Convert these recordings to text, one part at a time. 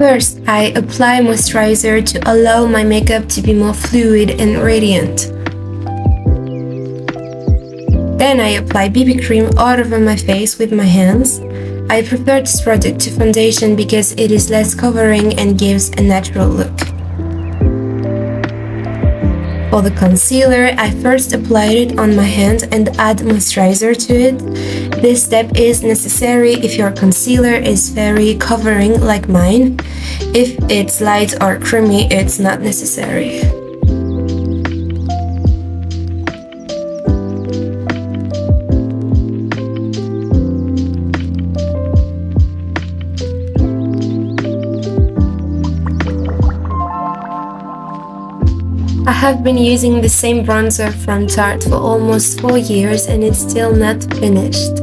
First, I apply moisturizer to allow my makeup to be more fluid and radiant. Then I apply BB cream all over my face with my hands. I prefer this product to foundation because it is less covering and gives a natural look. For the concealer, I first applied it on my hand and add moisturizer to it. This step is necessary if your concealer is very covering like mine. If it's light or creamy, it's not necessary. I have been using the same bronzer from Tarte for almost 4 years and it's still not finished.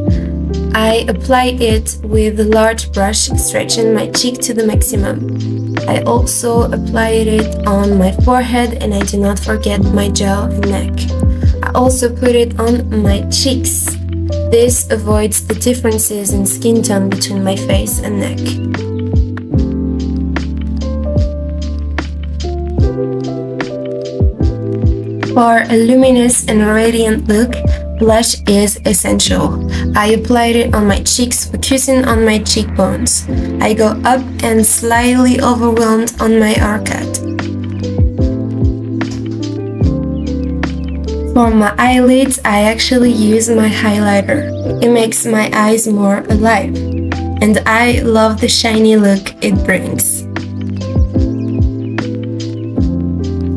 I apply it with a large brush, stretching my cheek to the maximum. I also applied it on my forehead and I do not forget my jaw and neck. I also put it on my cheeks. This avoids the differences in skin tone between my face and neck. For a luminous and radiant look, blush is essential. I applied it on my cheeks, focusing on my cheekbones. I go up and slightly overwhelmed on my arcade. For my eyelids, I actually use my highlighter. It makes my eyes more alive. And I love the shiny look it brings.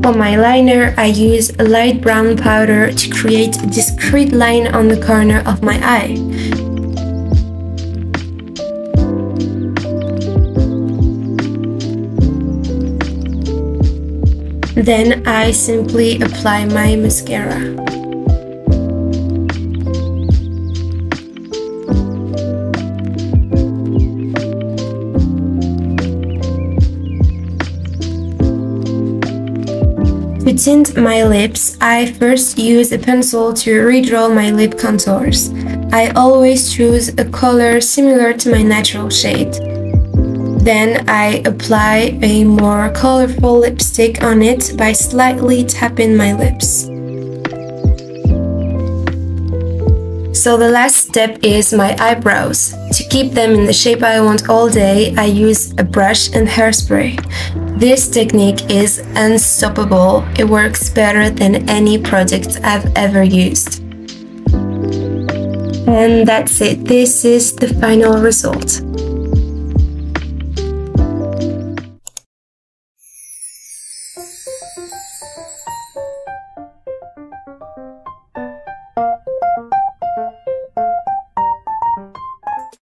For my liner, I use a light brown powder to create a discreet line on the corner of my eye. Then I simply apply my mascara. Tint my lips, I first use a pencil to redraw my lip contours. I always choose a color similar to my natural shade. Then I apply a more colorful lipstick on it by slightly tapping my lips. So the last step is my eyebrows. To keep them in the shape I want all day, I use a brush and hairspray. This technique is unstoppable. It works better than any product I've ever used. And that's it. This is the final result.